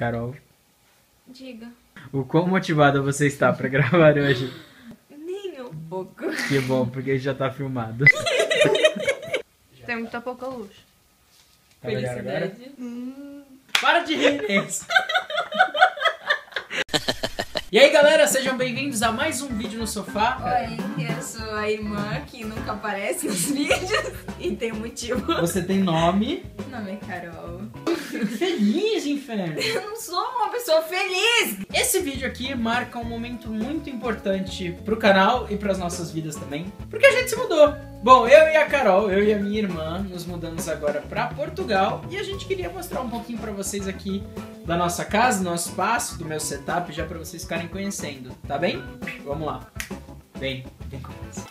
Carol, Diga. o quão motivada você está pra gravar hoje? Nem um pouco. Que bom, porque já tá filmado. Tem muita pouca luz. Tá? Felicidade. Hum. Para de rir, Inês. E aí, galera, sejam bem-vindos a mais um vídeo no sofá. Oi, eu sou a irmã que nunca aparece nos vídeos e tem um motivo. Você tem nome? Meu nome é Carol. Feliz, inferno. Eu não sou uma pessoa feliz! Esse vídeo aqui marca um momento muito importante pro canal e pras nossas vidas também, porque a gente se mudou. Bom, eu e a Carol, eu e a minha irmã, nos mudamos agora pra Portugal e a gente queria mostrar um pouquinho pra vocês aqui da nossa casa, do nosso espaço, do meu setup, já pra vocês ficarem conhecendo, tá bem? Vamos lá. Vem, vem com nós.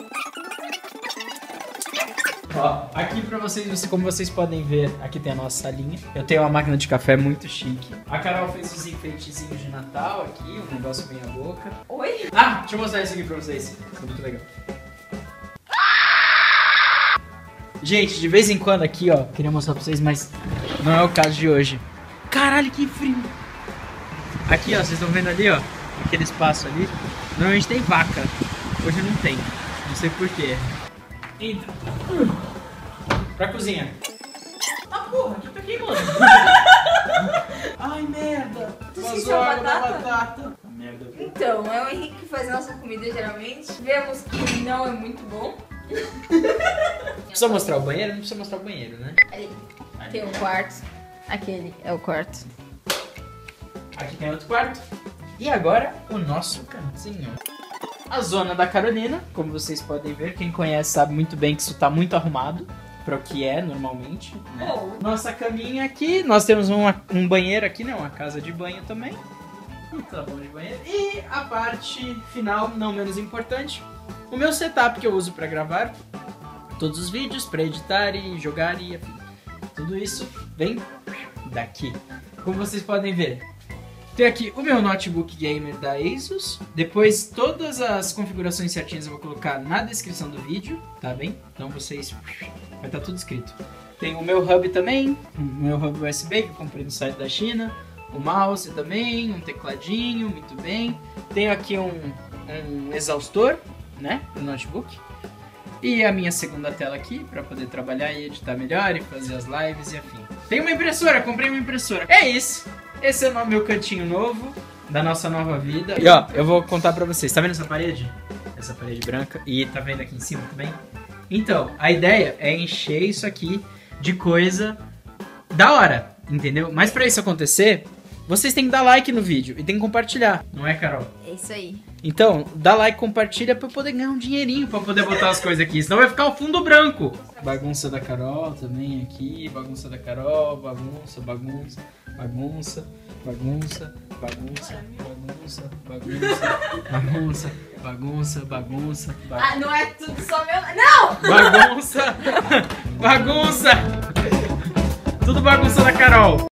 Ó, aqui pra vocês, você- como vocês podem ver, aqui tem a nossa salinha. Eu tenho uma máquina de café muito chique. A Carol fez os enfeitezinhos de Natal aqui, um negócio meia boca. Oi? Ah, deixa eu mostrar isso aqui pra vocês. Isso é muito legal. Gente, de vez em quando aqui, ó, queria mostrar pra vocês, mas não é o caso de hoje. Caralho, que frio! Aqui, ó, vocês estão vendo ali, ó, aquele espaço ali. Normalmente tem vaca. Hoje não tem. Não sei porquê. Entra. Pra cozinha. Ah, porra, aqui tá queimando. Ai, merda. Tu esqueceu a batata? batata. Merda. Então, é o Henrique que faz a nossa comida geralmente. Vemos que não é muito bom. Precisa mostrar o banheiro? Não precisa mostrar o banheiro, né? Ali tem um quarto. Aquele é o quarto. Aqui tem outro quarto. E agora, o nosso cantinho. A zona da Carolina, como vocês podem ver, quem conhece sabe muito bem que isso tá muito arrumado para o que é normalmente. Né? Oh. Nossa caminha aqui, nós temos uma- um banheiro aqui, né? Uma casa de banho também. Um sabão de banheiro. E a parte final, não menos importante, o meu setup que eu uso para gravar todos os vídeos, para editar e jogar e. Tudo isso vem daqui. Como vocês podem ver, tem aqui o meu notebook gamer da Asus. Depois todas as configurações certinhas eu vou colocar na descrição do vídeo, tá bem? Então vocês vai estar tudo escrito. Tem o meu hub também, o meu hub USB que eu comprei no site da China, o mouse também, um tecladinho, muito bem. Tenho aqui um, um exaustor, né, do notebook. E a minha segunda tela aqui para poder trabalhar e editar melhor e fazer as lives e afim. Tem uma impressora, comprei uma impressora. É isso. Esse é o meu cantinho novo da nossa nova vida. E ó, eu vou contar pra vocês. Tá vendo essa parede? Essa parede branca e tá vendo aqui em cima também? Então, a ideia é encher isso aqui de coisa da hora, entendeu? Mas pra isso acontecer, vocês têm que dar like no vídeo e tem que compartilhar, não é, Carol? É isso aí. Então, dá like, compartilha pra eu poder ganhar um dinheirinho pra poder botar as coisas aqui, senão vai ficar o fundo branco. Bagunça da Carol também aqui, bagunça da Carol, bagunça, bagunça, bagunça, bagunça, bagunça, bagunça, bagunça, bagunça, bagunça, bagunça, ba- Ah, não é tudo só meu. Não! bagunça, bagunça. Tudo bagunça da Carol.